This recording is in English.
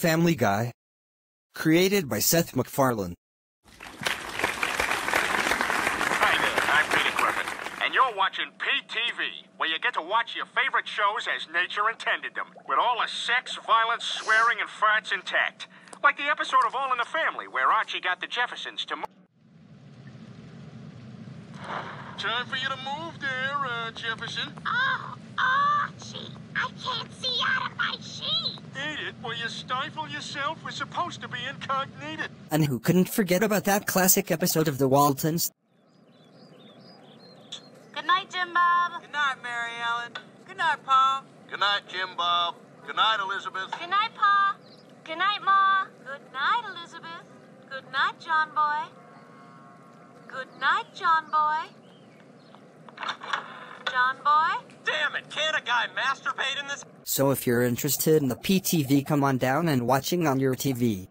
Family Guy. Created by Seth MacFarlane. Hi there, I'm Peter Griffin, and you're watching PTV, where you get to watch your favorite shows as nature intended them, with all the sex, violence, swearing, and farts intact. Like the episode of All in the Family, where Archie got the Jeffersons to move. Time for you to move there, uh, Jefferson. Oh, Archie, it while you stifle yourself. We're supposed to be incognito. And who couldn't forget about that classic episode of The Waltons? Good night, Jim Bob. Good night, Mary Ellen. Good night, Pa. Good night, Jim Bob. Good night, Elizabeth. Good night, Pa. Good night, Ma. Good night, Elizabeth. Good night, John Boy. Good night, John Boy. John Boy? Damn it, can't a guy masturbate in this? So if you're interested in the PTV, come on down and watching on your TV.